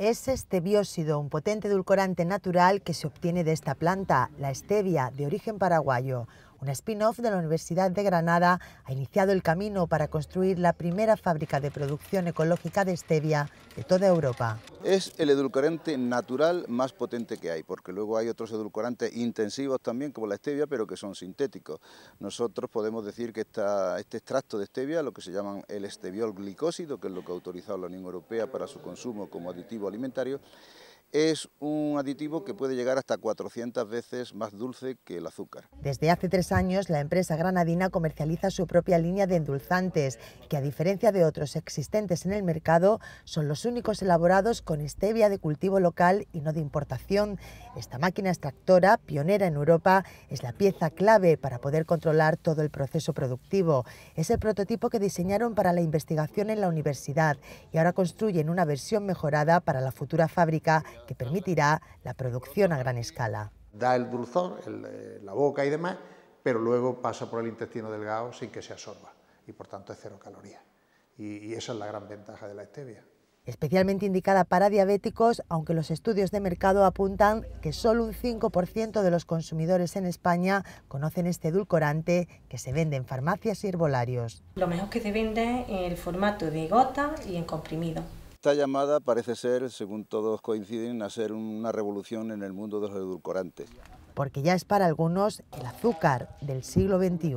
es estebiósido, un potente edulcorante natural que se obtiene de esta planta, la stevia, de origen paraguayo. Una spin-off de la Universidad de Granada ha iniciado el camino para construir la primera fábrica de producción ecológica de stevia de toda Europa. Es el edulcorante natural más potente que hay, porque luego hay otros edulcorantes intensivos también, como la stevia, pero que son sintéticos. Nosotros podemos decir que este extracto de stevia, lo que se llaman el steviol glicósido, que es lo que ha autorizado la Unión Europea para su consumo como aditivo alimentario, es un aditivo que puede llegar hasta 400 veces más dulce que el azúcar. Desde hace tres años, la empresa granadina comercializa su propia línea de endulzantes, que a diferencia de otros existentes en el mercado, son los únicos elaborados con stevia de cultivo local y no de importación. Esta máquina extractora, pionera en Europa, es la pieza clave para poder controlar todo el proceso productivo. Es el prototipo que diseñaron para la investigación en la universidad y ahora construyen una versión mejorada para la futura fábrica que permitirá la producción a gran escala. Da el dulzor, eh, la boca y demás, pero luego pasa por el intestino delgado sin que se absorba y por tanto es cero calorías. Y, y esa es la gran ventaja de la stevia especialmente indicada para diabéticos, aunque los estudios de mercado apuntan que solo un 5% de los consumidores en España conocen este edulcorante que se vende en farmacias y herbolarios. Lo mejor que se vende en el formato de gota y en comprimido. Esta llamada parece ser, según todos coinciden, a ser una revolución en el mundo de los edulcorantes. Porque ya es para algunos el azúcar del siglo XXI.